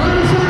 Ladies